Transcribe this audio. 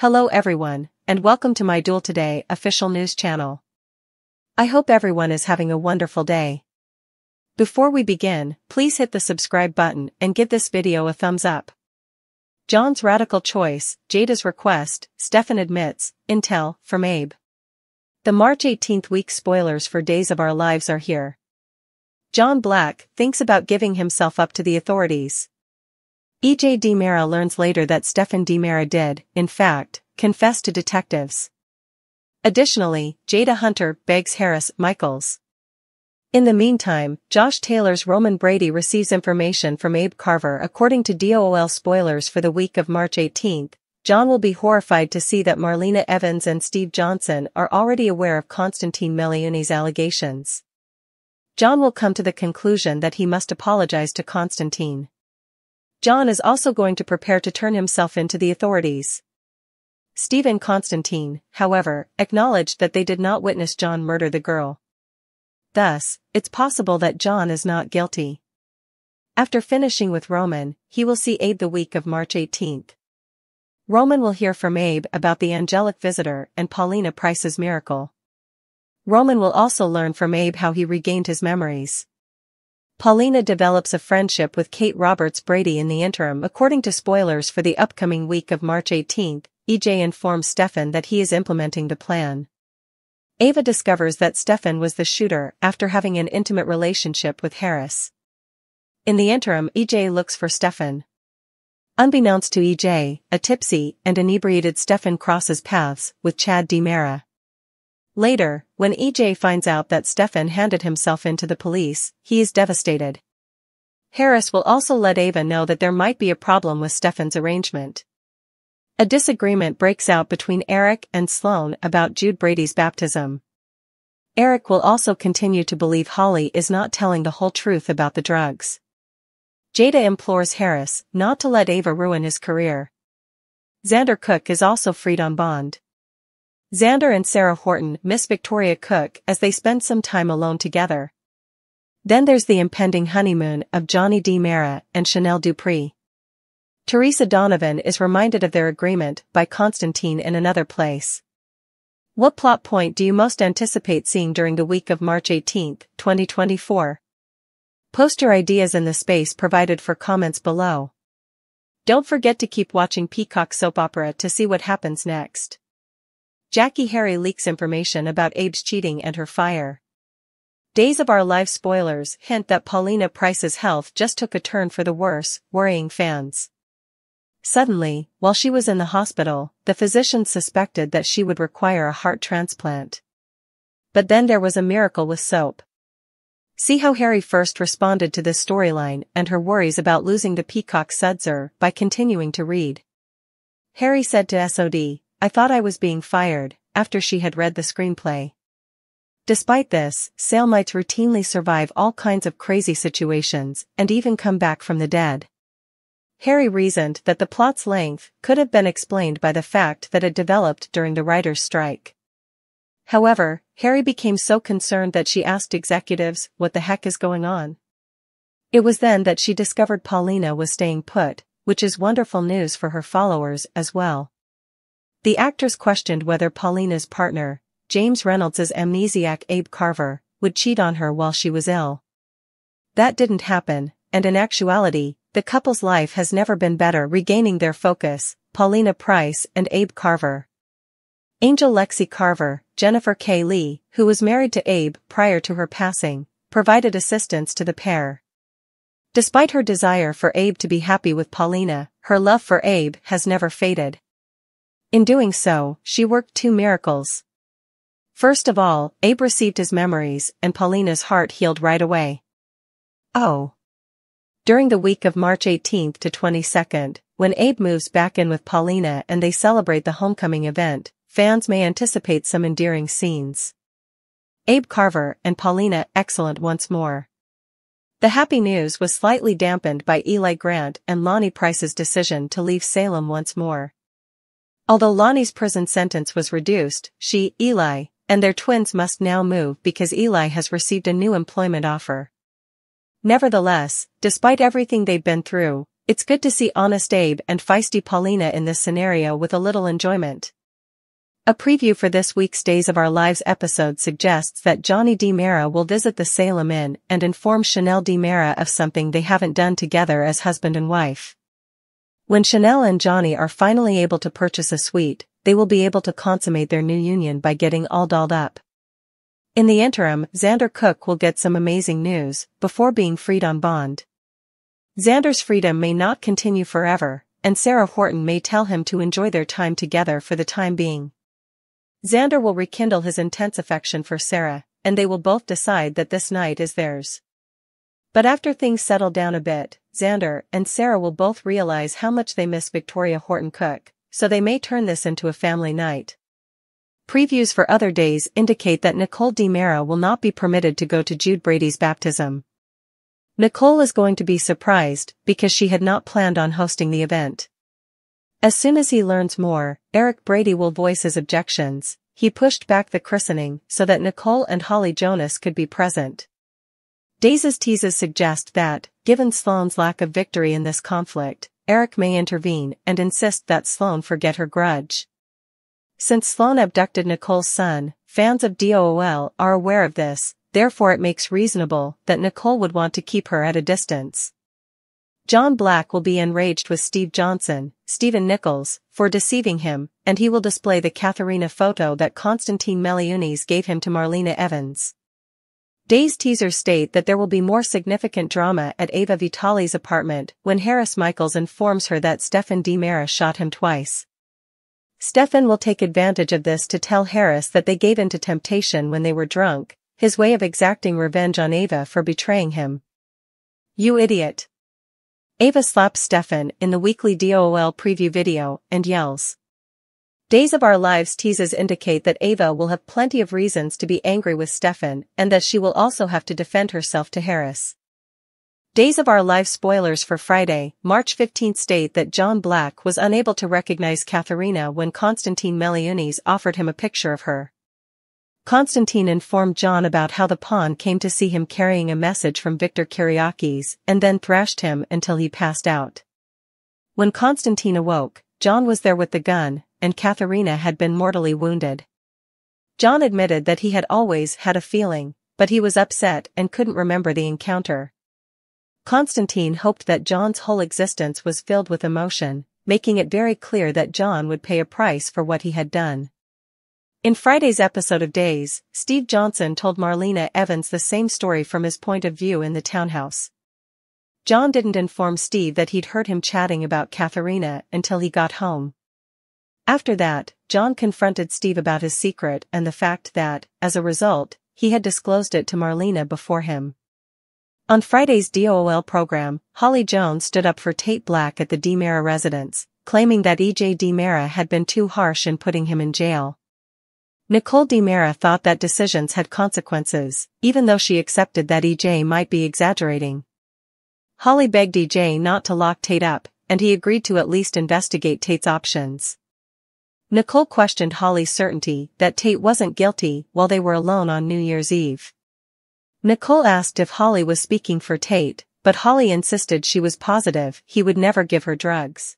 Hello everyone, and welcome to my DOOL Today official news channel. I hope everyone is having a wonderful day. Before we begin, please hit the subscribe button and give this video a thumbs up. John's radical choice, Jada's request, Stefan admits, intel, from Abe. The March 18th week spoilers for Days of Our Lives are here. John Black thinks about giving himself up to the authorities. E.J. DiMera learns later that Stefan DiMera did, in fact, confess to detectives. Additionally, Jada Hunter begs Harris Michaels. In the meantime, Josh Taylor's Roman Brady receives information from Abe Carver according to DOOL spoilers for the week of March 18th. John will be horrified to see that Marlena Evans and Steve Johnson are already aware of Constantine Meleuni's allegations. John will come to the conclusion that he must apologize to Constantine. John is also going to prepare to turn himself in to the authorities. Stephen Constantine, however, acknowledged that they did not witness John murder the girl. Thus, it's possible that John is not guilty. After finishing with Roman, he will see Abe the week of March 18th. Roman will hear from Abe about the angelic visitor and Paulina Price's miracle. Roman will also learn from Abe how he regained his memories. Paulina develops a friendship with Kate Roberts Brady in the interim according to spoilers for the upcoming week of March 18, EJ informs Stefan that he is implementing the plan. Ava discovers that Stefan was the shooter after having an intimate relationship with Harris. In the interim EJ looks for Stefan. Unbeknownst to EJ, a tipsy and inebriated Stefan crosses paths with Chad DiMera. Later, when EJ finds out that Stefan handed himself in to the police, he is devastated. Harris will also let Ava know that there might be a problem with Stefan's arrangement. A disagreement breaks out between Eric and Sloan about Jude Brady's baptism. Eric will also continue to believe Holly is not telling the whole truth about the drugs. Jada implores Harris not to let Ava ruin his career. Xander Cook is also freed on bond. Xander and Sarah Horton miss Victoria Cook as they spend some time alone together. Then there's the impending honeymoon of Johnny DiMera and Chanel Dupree. Teresa Donovan is reminded of their agreement by Constantine in another place. What plot point do you most anticipate seeing during the week of March 18, 2024? Post your ideas in the space provided for comments below. Don't forget to keep watching Peacock Soap Opera to see what happens next. Jackée Harry leaks information about Abe's cheating and her fire. Days of Our Life spoilers hint that Paulina Price's health just took a turn for the worse, worrying fans. Suddenly, while she was in the hospital, the physicians suspected that she would require a heart transplant. But then there was a miracle with soap. See how Harry first responded to this storyline and her worries about losing the Peacock Sudser by continuing to read. Harry said to SOD, I thought I was being fired, after she had read the screenplay. Despite this, Salemites routinely survive all kinds of crazy situations and even come back from the dead. Harry reasoned that the plot's length could have been explained by the fact that it developed during the writer's strike. However, Harry became so concerned that she asked executives what the heck is going on. It was then that she discovered Paulina was staying put, which is wonderful news for her followers as well. The actors questioned whether Paulina's partner, James Reynolds' amnesiac Abe Carver, would cheat on her while she was ill. That didn't happen, and in actuality, the couple's life has never been better regaining their focus, Paulina Price and Abe Carver. Angel Lexie Carver, Jennifer K. Lee, who was married to Abe prior to her passing, provided assistance to the pair. Despite her desire for Abe to be happy with Paulina, her love for Abe has never faded. In doing so, she worked two miracles. First of all, Abe received his memories and Paulina's heart healed right away. Oh. During the week of March 18th to 22nd, when Abe moves back in with Paulina and they celebrate the homecoming event, fans may anticipate some endearing scenes. Abe Carver and Paulina excellent once more. The happy news was slightly dampened by Eli Grant and Lani Price's decision to leave Salem once more. Although Lani's prison sentence was reduced, she, Eli, and their twins must now move because Eli has received a new employment offer. Nevertheless, despite everything they've been through, It's good to see honest Abe and feisty Paulina in this scenario with a little enjoyment. A preview for this week's Days of Our Lives episode suggests that Johnny DiMera will visit the Salem Inn and inform Chanel DiMera of something they haven't done together as husband and wife. When Chanel and Johnny are finally able to purchase a suite, they will be able to consummate their new union by getting all dolled up. In the interim, Xander Cook will get some amazing news, before being freed on bond. Xander's freedom may not continue forever, and Sarah Horton may tell him to enjoy their time together for the time being. Xander will rekindle his intense affection for Sarah, and they will both decide that this night is theirs. But after things settle down a bit, Xander and Sarah will both realize how much they miss Victoria Horton Cook, so they may turn this into a family night. Previews for other days indicate that Nicole DiMera will not be permitted to go to Jude Brady's baptism. Nicole is going to be surprised because she had not planned on hosting the event. As soon as he learns more, Eric Brady will voice his objections. He pushed back the christening so that Nicole and Holly Jonas could be present. Daisy's teases suggest that, given Sloane's lack of victory in this conflict, Eric may intervene and insist that Sloane forget her grudge. Since Sloane abducted Nicole's son, fans of DOOL are aware of this, therefore it makes reasonable that Nicole would want to keep her at a distance. John Black will be enraged with Steve Johnson, Stephen Nichols, for deceiving him, and he will display the Katharina photo that Constantine Meliunis gave him to Marlena Evans. Day's teasers state that there will be more significant drama at Ava Vitali's apartment when Harris Michaels informs her that Stefan DiMera shot him twice. Stefan will take advantage of this to tell Harris that they gave in to temptation when they were drunk, his way of exacting revenge on Ava for betraying him. You idiot. Ava slaps Stefan in the weekly DOL preview video and yells. Days of Our Lives teases indicate that Ava will have plenty of reasons to be angry with Stefan and that she will also have to defend herself to Harris. Days of Our Lives spoilers for Friday, March 15 state that John Black was unable to recognize Katharina when Constantine Meliunis offered him a picture of her. Constantine informed John about how the pawn came to see him carrying a message from Victor Kiriakis and then thrashed him until he passed out. When Constantine awoke, John was there with the gun, and Katharina had been mortally wounded. John admitted that he had always had a feeling, but he was upset and couldn't remember the encounter. Constantine hoped that John's whole existence was filled with emotion, making it very clear that John would pay a price for what he had done. In Friday's episode of Days, Steve Johnson told Marlena Evans the same story from his point of view in the townhouse. John didn't inform Steve that he'd heard him chatting about Katharina until he got home. After that, John confronted Steve about his secret and the fact that, as a result, he had disclosed it to Marlena before him. On Friday's DOL program, Holly Jonas stood up for Tate Black at the DiMera residence, claiming that EJ DiMera had been too harsh in putting him in jail. Nicole DiMera thought that decisions had consequences, even though she accepted that EJ might be exaggerating. Holly begged EJ not to lock Tate up, and he agreed to at least investigate Tate's options. Nicole questioned Holly's certainty that Tate wasn't guilty while they were alone on New Year's Eve. Nicole asked if Holly was speaking for Tate, but Holly insisted she was positive he would never give her drugs.